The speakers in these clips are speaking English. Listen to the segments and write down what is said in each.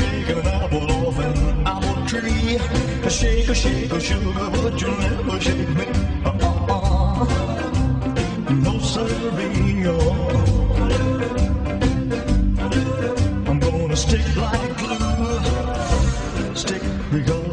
apple off an apple tree. Shake a shake a sugar, but you'll never shake me. Uh-uh. No. Oh. I'm gonna stick like glue. Stick because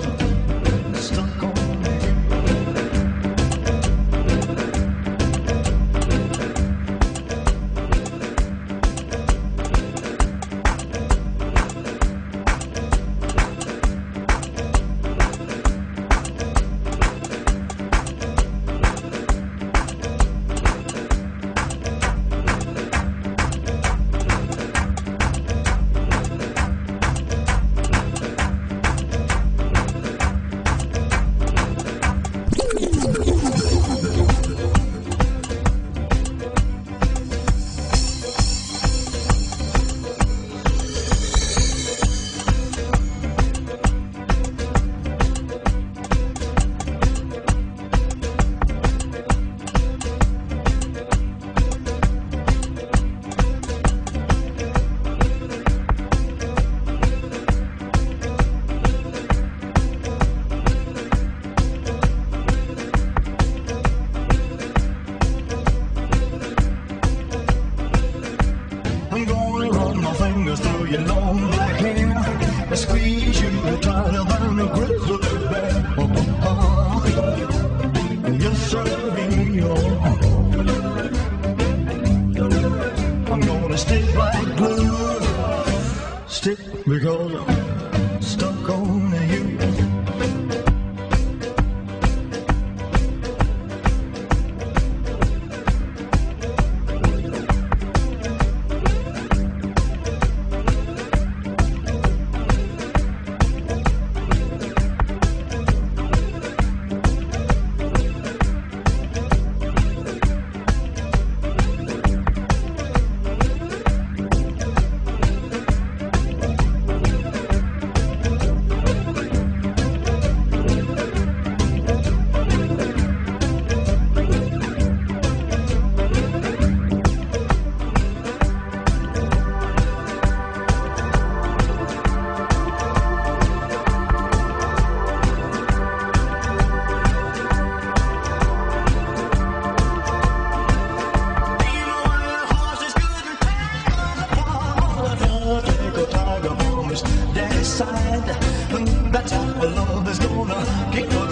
love is